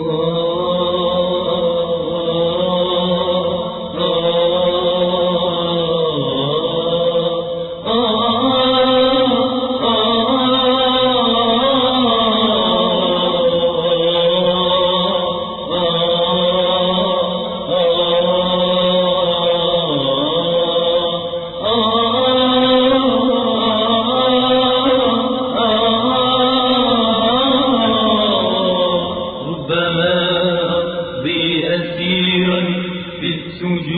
Oh.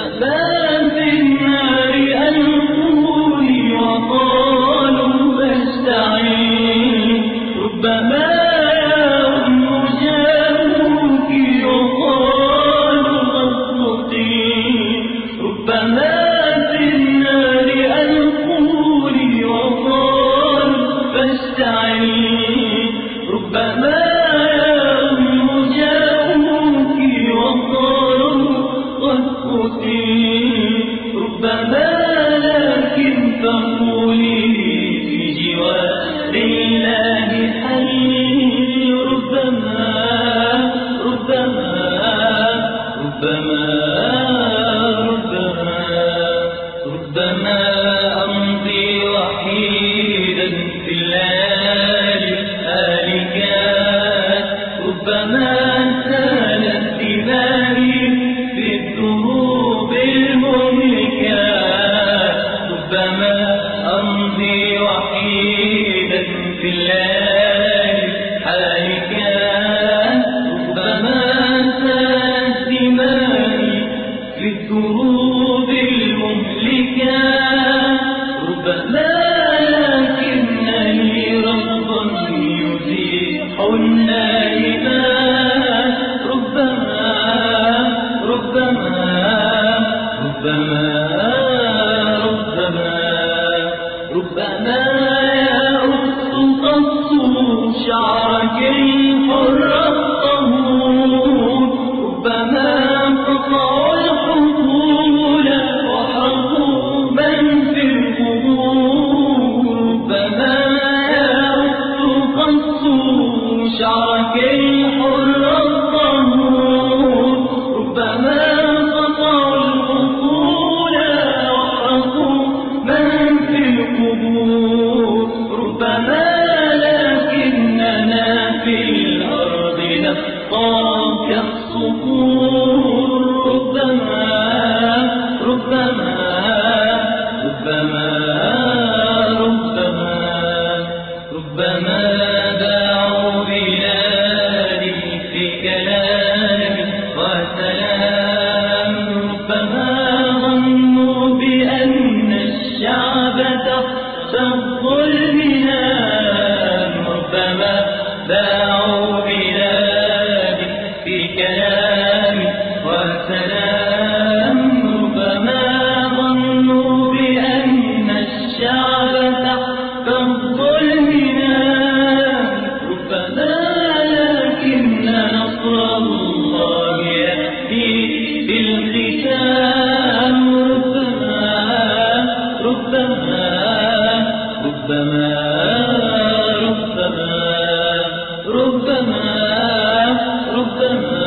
الرحمن ربما ربما ربما أمضي وحيدا في الليالي الهالكات ربما كانت دماغي في الدروب المهلكات. ربما أمضي وحيدا في الليالي ولكنني رب ربما ربما ربما ربما. ربما يا أخت قص شعرك الحرة كلام وسلام ربما ظنوا بأن الشعب تحسب الهلال ربما باعوا بلادي في كلام وسلام ربما ربما ربما ربما